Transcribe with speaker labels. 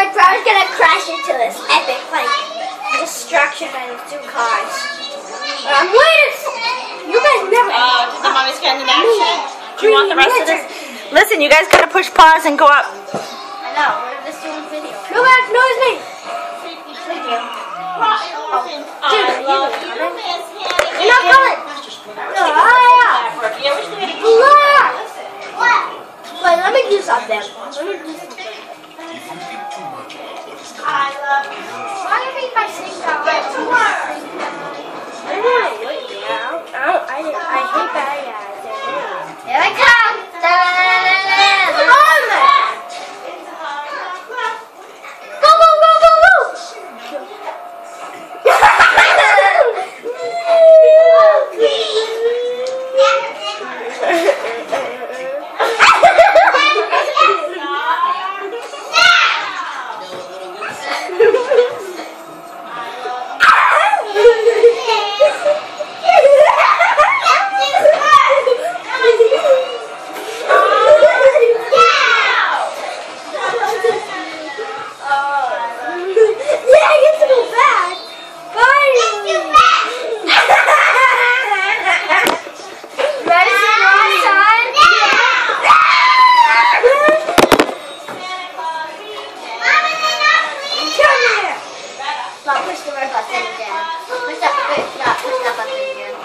Speaker 1: My brother's gonna crash into this epic like destruction by the two cars. I'm waiting. You guys never. Oh, because I'm always
Speaker 2: getting in action. Do you want the rest of this? Listen, you guys gotta push pause and go up. I
Speaker 3: know. We're just doing video. No,
Speaker 1: guys, no, it's me. Thank you.
Speaker 2: Oh, oh. You're not coming. No, I am. Look.
Speaker 1: Wait, let me do something. Let me do something. I
Speaker 2: love you.
Speaker 1: Why do to
Speaker 2: work!
Speaker 1: Yeah. Oh, I, I hate.
Speaker 3: Here I come! Push the robot again. Push that, push that, push that button again.